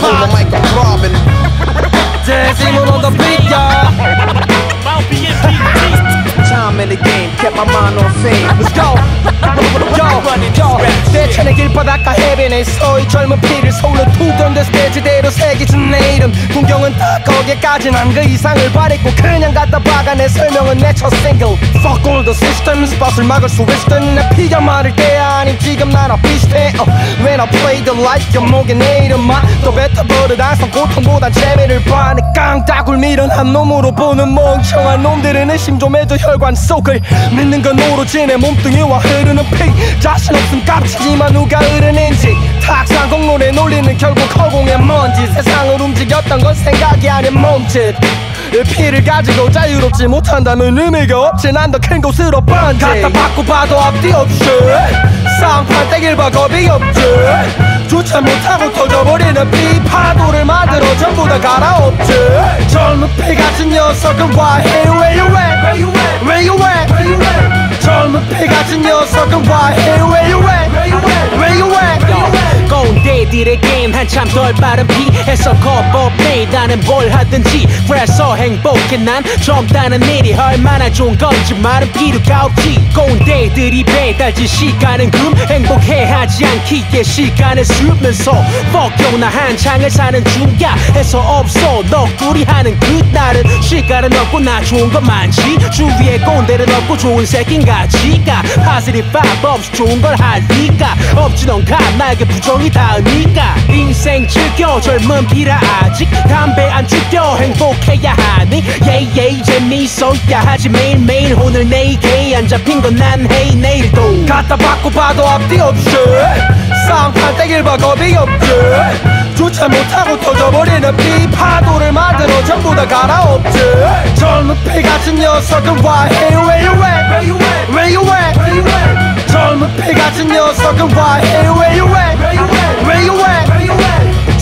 pull my mic, I'm throbbing. Dance even on the beat, y'all. Time in the game, kept my mind on fame. Let's go. Yo, yo, 내 찬의 길바닥과 해변에 서이 젊은 피를 서울로 두던 데 스테이지대로 새기준 내 이름 동경은 딱 거기까진 안그 이상을 바랬고 그냥 갖다 박아내 설명은 내 첫 싱글 Fuck all the systems, 버스를 막을 수 있을 땐내 피가 마를 때야 아님 지금 난 아파 Light 연목에 내 이름만 또 뱉어버릇 항상 고통보단 재미를 봐내 깡따굴 밀은 한 놈으로 보는 멍청한 놈들은 의심 좀 해줘 혈관 속을. 믿는 건 오로지 내 몸뚱이와 흐르는 피. 자신 없음 깝치지만 누가 흐르는지. 탁상 공로에 놀리는 결국 허공의 먼지. 세상을 움직였던 건 생각이 아닌 몸짓. 이 피를 가지고 자유롭지 못한다면 의미가 없지. 난 더 큰 곳으로 번지. 갖다 받고 봐도 앞뒤 없이 쌍판 떼길 봐 겁이 없지 주체 못하고 터져버리는 피 파도를 만들어 전부 다 갈아엎지 젊은 피 같은 녀석은 why hey where you at where you at 젊은 피 같은 녀석은 why hey where you at where you at 꼰대들의 게임 한참 덜 빠른 피해서 겁없네 나는 뭘 하든지 그래서 행복해 난 젊다는 일이 얼마나 좋은 건지 말은 필요가 없지. 꼰대들이 배달지 시간은 금 행복해 하지 않기에 시간을 쓰면서 Fuck you 나 한창을 사는 중야 해서 없어 너구리 하는 그날은 시간은 없고 나 좋은 건 많지. 주위에 꼰대는 없고 좋은 새낀 가 지가. 파스리 밥 없이 좋은 걸 하니까 없지 넌가. 나에게 부정이 닿으니까 인생 즐겨 젊은 피라 아직 담배 안 죽여 행복해야 하니 예예 재미있어야 하지 매일매일 오늘 내게 안 잡힌 건 난 헤이 내일도 갖다 받고 봐도 앞뒤 없이 쌍판 떼길 봐 겁이 없지 주체 못하고 터져버리는 피 파도를 만들어 전부 다 갈아엎지. 젊은 피 같은 녀석은 why hey where you at? Where you at? 젊은 피 같은 녀석은 why hey where you at where you at?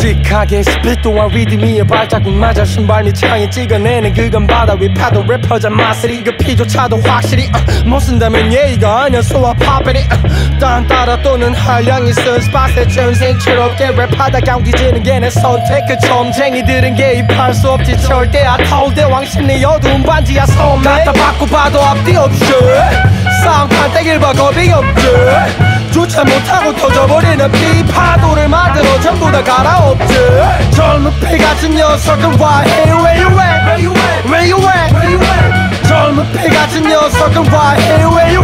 묵직하게 스핏 또한 리듬이에 발자국 맞아 신발 밑 창에 찍어내는 그건 바다 위 파도 래퍼자 맛을 그 피조차도 확실히 어, 못 쓴다면 예의가 아니야. 소화 파베리 어, 딴 따라 또는 한량이 쓴 스팟에 전생처롭게 랩하다 경기지는 게 내 선택. 그 점쟁이들은 개입할 수 없지. 절대 아타올 대왕 심리 어두운 반지야 소매 갖다 받고 봐도 앞뒤 없이 쌍판 떼길 봐 겁이 없지. 주체 못하고 터져버리는 피 파도를 만들어 전부 다 갈아엎지. 젊은 피 같은 녀석은 why hey where you at? Where you at? 젊은 피 같은 녀석은 why hey where you